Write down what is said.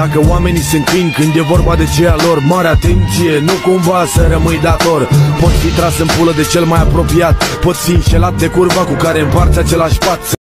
Dacă oamenii sunt întind când e vorba de ceea lor Mare atenție, nu cumva să rămâi dator. Poți fi tras în pulă de cel mai apropiat poți fi înșelat de curva cu care împarți același pat.